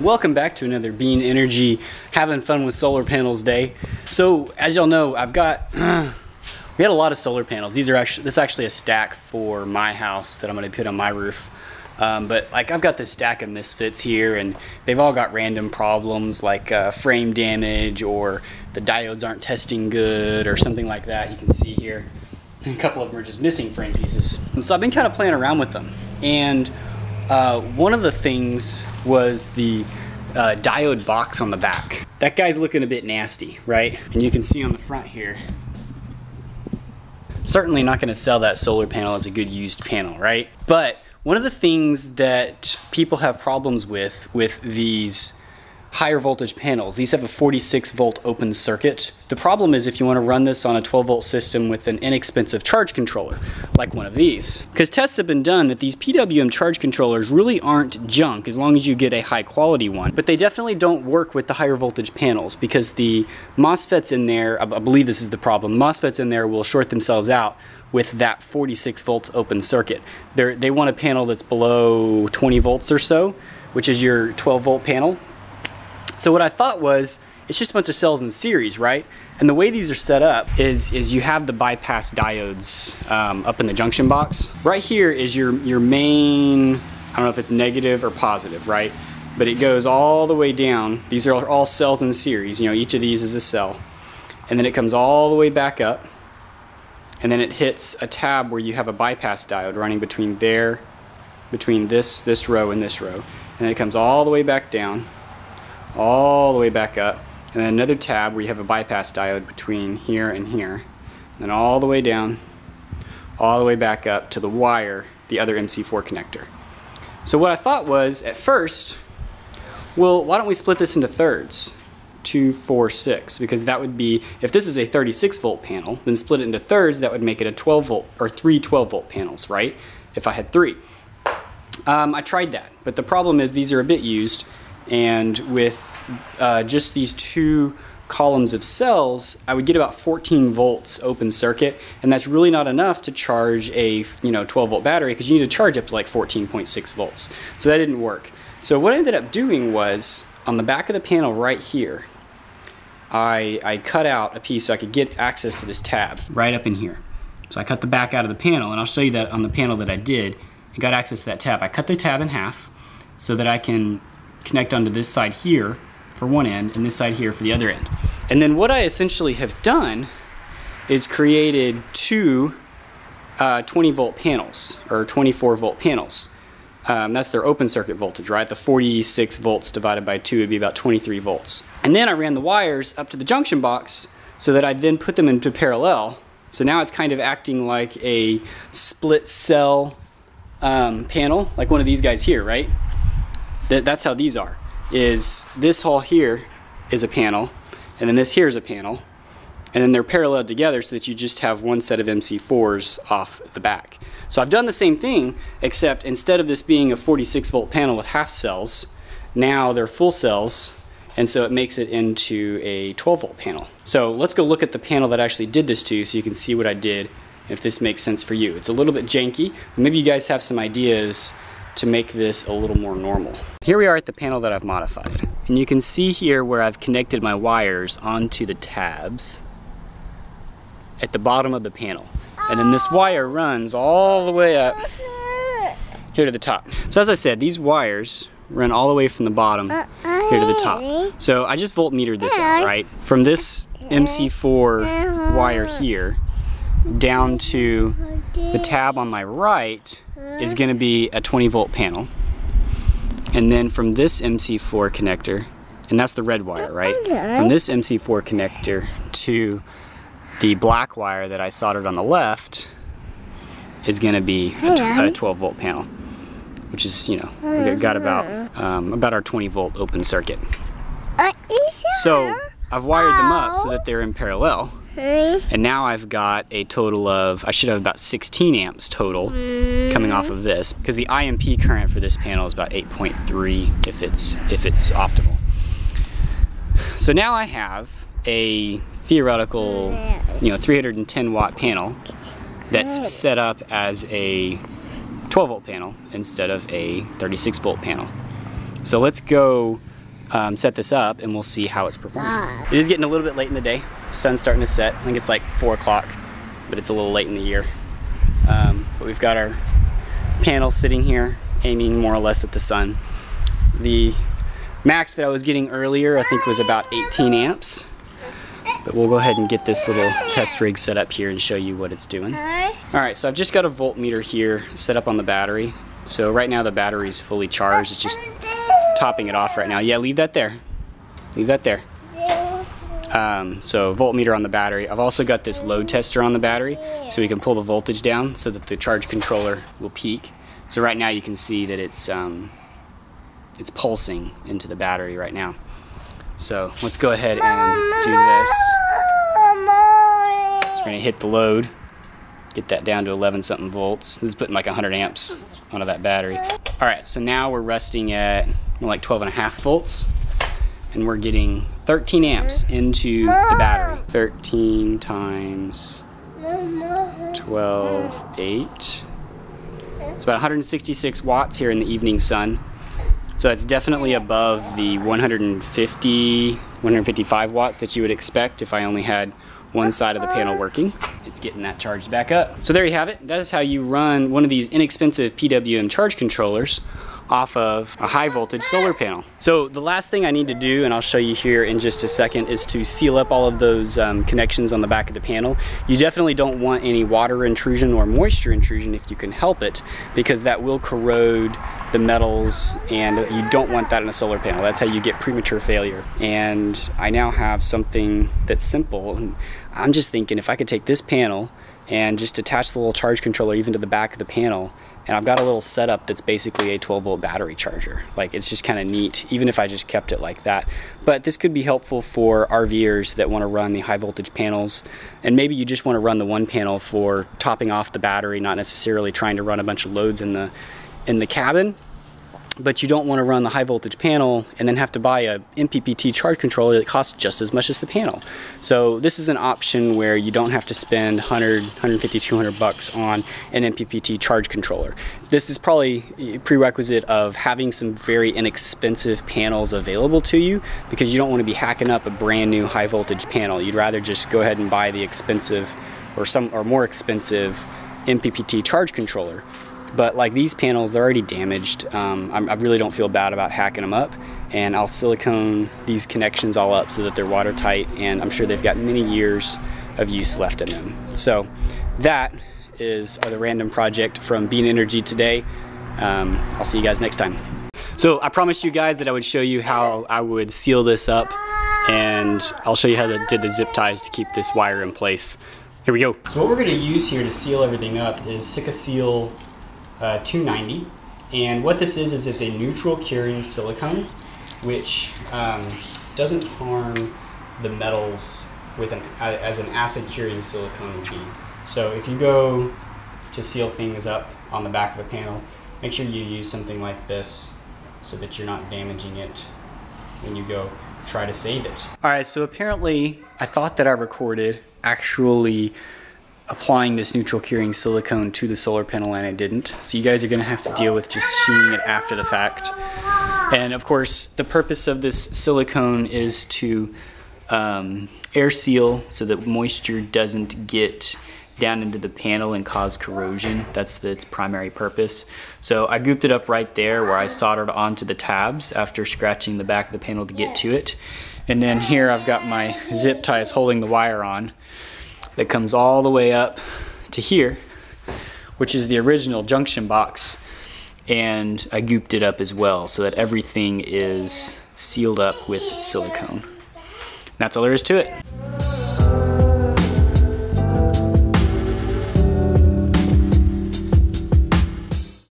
Welcome back to another Beene Energy having fun with solar panels day. So as y'all know, I've got uh, we had a lot of solar panels. These are actually this is actually a stack for my house that I'm going to put on my roof. Um, but like I've got this stack of misfits here, and they've all got random problems like uh, frame damage or the diodes aren't testing good or something like that. You can see here. a couple of them are just missing frame pieces. So I've been kind of playing around with them, and uh, one of the things was the uh, diode box on the back. That guy's looking a bit nasty, right? And you can see on the front here, certainly not gonna sell that solar panel as a good used panel, right? But one of the things that people have problems with, with these higher voltage panels. These have a 46 volt open circuit. The problem is if you want to run this on a 12 volt system with an inexpensive charge controller, like one of these. Because tests have been done that these PWM charge controllers really aren't junk as long as you get a high quality one. But they definitely don't work with the higher voltage panels because the MOSFETs in there, I believe this is the problem, MOSFETs in there will short themselves out with that 46 volts open circuit. They're, they want a panel that's below 20 volts or so, which is your 12 volt panel so what I thought was, it's just a bunch of cells in series, right? And the way these are set up is, is you have the bypass diodes um, up in the junction box. Right here is your, your main, I don't know if it's negative or positive, right? But it goes all the way down. These are all cells in series. You know, each of these is a cell. And then it comes all the way back up. And then it hits a tab where you have a bypass diode running between there, between this, this row and this row. And then it comes all the way back down all the way back up. And then another tab where you have a bypass diode between here and here. And then all the way down all the way back up to the wire the other MC4 connector. So what I thought was at first well why don't we split this into thirds? Two, four, six, because that would be if this is a 36 volt panel then split it into thirds that would make it a 12 volt or three 12 volt panels right? If I had three. Um, I tried that but the problem is these are a bit used and with uh, just these two columns of cells, I would get about 14 volts open circuit, and that's really not enough to charge a you know 12 volt battery because you need to charge up to like 14.6 volts. So that didn't work. So what I ended up doing was on the back of the panel right here, I, I cut out a piece so I could get access to this tab right up in here. So I cut the back out of the panel, and I'll show you that on the panel that I did. I got access to that tab. I cut the tab in half so that I can connect onto this side here for one end and this side here for the other end. And then what I essentially have done is created two uh, 20 volt panels or 24 volt panels. Um, that's their open circuit voltage, right? The 46 volts divided by 2 would be about 23 volts. And then I ran the wires up to the junction box so that I then put them into parallel. So now it's kind of acting like a split cell um, panel, like one of these guys here, right? That, that's how these are. Is this hole here is a panel, and then this here is a panel, and then they're paralleled together so that you just have one set of MC4s off the back. So I've done the same thing, except instead of this being a 46 volt panel with half cells, now they're full cells, and so it makes it into a 12 volt panel. So let's go look at the panel that actually did this to so you can see what I did if this makes sense for you. It's a little bit janky, maybe you guys have some ideas to make this a little more normal. Here we are at the panel that I've modified. And you can see here where I've connected my wires onto the tabs at the bottom of the panel. And then this wire runs all the way up here to the top. So as I said, these wires run all the way from the bottom here to the top. So I just voltmetered this out, uh-uh. right? From this MC4 wire here down to the tab on my right is going to be a 20 volt panel. And then from this MC4 connector, and that's the red wire, right? From this MC4 connector to the black wire that I soldered on the left is going to be a, 12 volt panel, which is, you know, we got about, um, about our 20 volt open circuit. So I've wired them up so that they're in parallel. And now I've got a total of, I should have about 16 amps total coming off of mm. this because the IMP current for this panel is about 8.3 if it's, if it's optimal. So now I have a theoretical, you know, 310 watt panel that's set up as a 12 volt panel instead of a 36 volt panel. So let's go um, set this up and we'll see how it's performing. It is getting a little bit late in the day. Sun's starting to set. I think it's like four o'clock, but it's a little late in the year. Um, but we've got our panel sitting here aiming more or less at the sun. The max that I was getting earlier I think was about 18 amps. But we'll go ahead and get this little test rig set up here and show you what it's doing. Alright, so I've just got a voltmeter here set up on the battery. So right now the battery is fully charged. It's just topping it off right now. Yeah, leave that there. Leave that there. Um, so voltmeter on the battery. I've also got this load tester on the battery so we can pull the voltage down so that the charge controller will peak. So right now you can see that it's um, it's pulsing into the battery right now. So let's go ahead and do this. So we're going to hit the load, get that down to 11 something volts. This is putting like 100 amps onto that battery. All right, so now we're resting at like 12 and a half volts and we're getting 13 amps into the battery. 13 times 12, 8. It's about 166 watts here in the evening sun. So it's definitely above the 150, 155 watts that you would expect if I only had one side of the panel working. It's getting that charged back up. So there you have it. That is how you run one of these inexpensive PWM charge controllers off of a high voltage solar panel. So the last thing I need to do, and I'll show you here in just a second, is to seal up all of those um, connections on the back of the panel. You definitely don't want any water intrusion or moisture intrusion if you can help it, because that will corrode the metals and you don't want that in a solar panel. That's how you get premature failure. And I now have something that's simple. I'm just thinking if I could take this panel and just attach the little charge controller even to the back of the panel and I've got a little setup that's basically a 12 volt battery charger. Like it's just kind of neat, even if I just kept it like that. But this could be helpful for RVers that want to run the high voltage panels. And maybe you just want to run the one panel for topping off the battery, not necessarily trying to run a bunch of loads in the in the cabin but you don't want to run the high voltage panel and then have to buy a MPPT charge controller that costs just as much as the panel. So this is an option where you don't have to spend 100, 150, 200 bucks on an MPPT charge controller. This is probably a prerequisite of having some very inexpensive panels available to you because you don't want to be hacking up a brand new high voltage panel. You'd rather just go ahead and buy the expensive or some or more expensive MPPT charge controller. But like these panels, they're already damaged. Um, I really don't feel bad about hacking them up. And I'll silicone these connections all up so that they're watertight. And I'm sure they've got many years of use left in them. So that is the random project from Beene Energy today. Um, I'll see you guys next time. So I promised you guys that I would show you how I would seal this up and I'll show you how I did the zip ties to keep this wire in place. Here we go. So what we're going to use here to seal everything up is Seal uh, 290. And what this is, is it's a neutral curing silicone, which um, doesn't harm the metals with an, as an acid curing silicone would be. So if you go to seal things up on the back of a panel, make sure you use something like this so that you're not damaging it when you go try to save it. All right, so apparently I thought that I recorded actually applying this neutral curing silicone to the solar panel and I didn't. So you guys are gonna have to deal with just seeing it after the fact. And of course, the purpose of this silicone is to um, air seal so that moisture doesn't get down into the panel and cause corrosion. That's its primary purpose. So I gooped it up right there where I soldered onto the tabs after scratching the back of the panel to get to it. And then here I've got my zip ties holding the wire on that comes all the way up to here, which is the original junction box. And I gooped it up as well so that everything is sealed up with silicone. That's all there is to it.